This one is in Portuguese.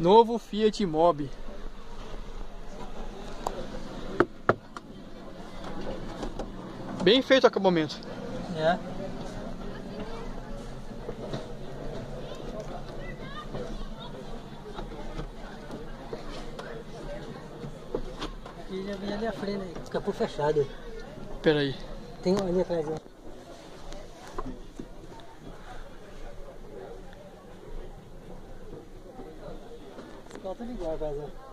Novo Fiat Mobi. Bem feito o acabamento. É. E já vem ali a frente, aí, capô fechado. Pera aí. Tem um ali atrás, ó. Falta ligar, rapaziada.